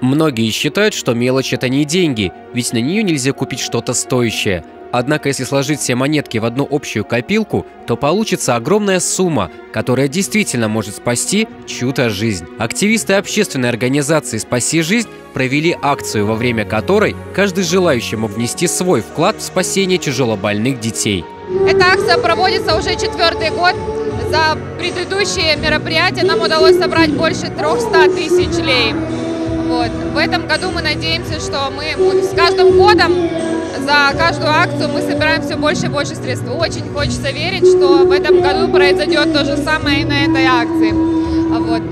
Многие считают, что мелочь – это не деньги, ведь на нее нельзя купить что-то стоящее. Однако, если сложить все монетки в одну общую копилку, то получится огромная сумма, которая действительно может спасти чью-то жизнь. Активисты общественной организации «Спаси жизнь» провели акцию, во время которой каждый желающий мог внести свой вклад в спасение тяжелобольных детей. Эта акция проводится уже четвертый год. За предыдущие мероприятия нам удалось собрать больше 300 тысяч лей. Вот. В этом году мы надеемся, что мы с каждым годом за каждую акцию мы собираем все больше и больше средств. Очень хочется верить, что в этом году произойдет то же самое и на этой акции. Вот.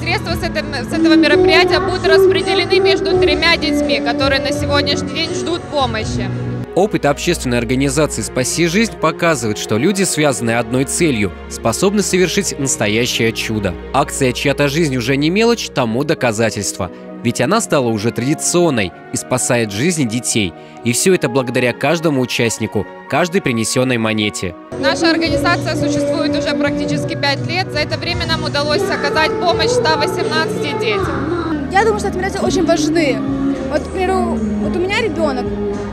Средства с, этого, с этого мероприятия будут распределены между тремя детьми, которые на сегодняшний день ждут помощи. Опыт общественной организации «Спаси жизнь» показывает, что люди, связанные одной целью, способны совершить настоящее чудо. Акция «Чья-то жизнь уже не мелочь» тому доказательство. Ведь она стала уже традиционной и спасает жизни детей. И все это благодаря каждому участнику, каждой принесенной монете. Наша организация существует уже практически пять лет. За это время нам удалось оказать помощь 118 детям. Я думаю, что эти мероприятия очень важны. Вот, к примеру, вот у меня ребенок,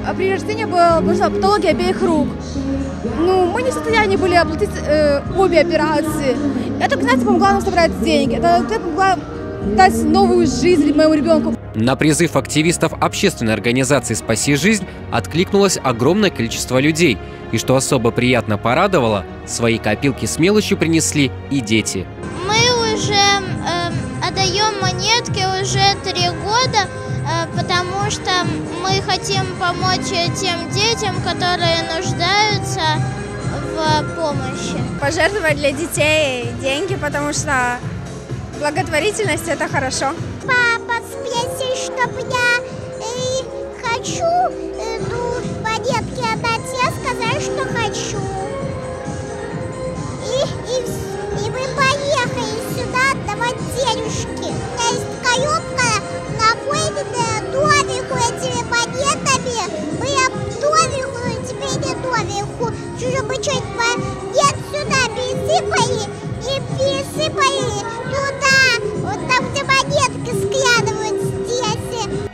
а при рождении была, была патология обеих рук. Ну, мы не в состоянии были оплатить э, обе операции. Это, знаете, помогла нам собрать деньги. Это, это помогла дать новую жизнь моему ребенку. На призыв активистов общественной организации «Спаси жизнь» откликнулось огромное количество людей. И что особо приятно порадовало, свои копилки с мелочью принесли и дети. Мы уже э, отдаем монетки уже три года, э, потому что мы хотим помочь тем детям, которые нуждаются в помощи. Пожертвовать для детей деньги, потому что Благотворительность – это хорошо. Папа спросил, чтобы я э, хочу э, ну,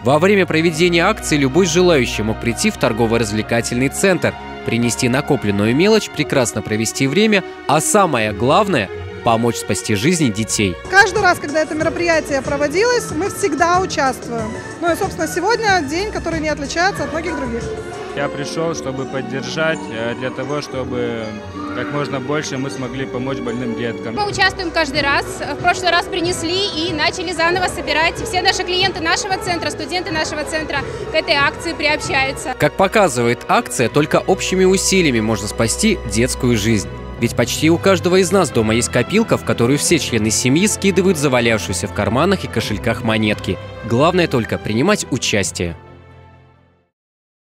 Во время проведения акции любой желающий мог прийти в торгово-развлекательный центр, принести накопленную мелочь, прекрасно провести время, а самое главное – помочь спасти жизни детей. Каждый раз, когда это мероприятие проводилось, мы всегда участвуем. Ну и, собственно, сегодня день, который не отличается от многих других. Я пришел, чтобы поддержать, э, для того, чтобы как можно больше мы смогли помочь больным деткам. Мы участвуем каждый раз. В прошлый раз принесли и начали заново собирать. Все наши клиенты нашего центра, студенты нашего центра к этой акции приобщаются. Как показывает акция, только общими усилиями можно спасти детскую жизнь. Ведь почти у каждого из нас дома есть копилка, в которую все члены семьи скидывают завалявшуюся в карманах и кошельках монетки. Главное только принимать участие.